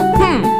Hmm.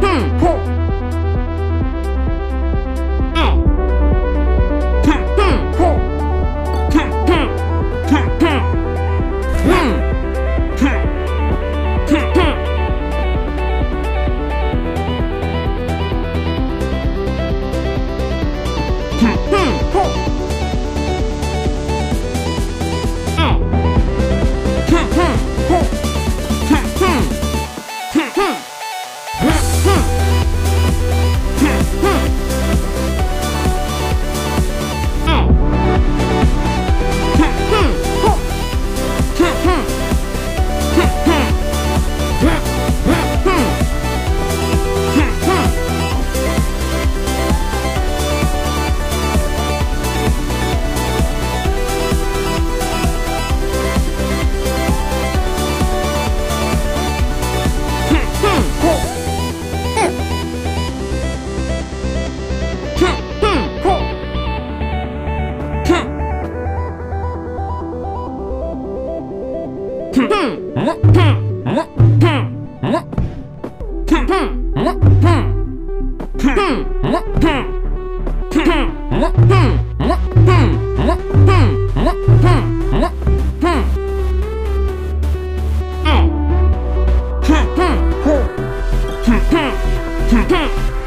Hmm. 哼哼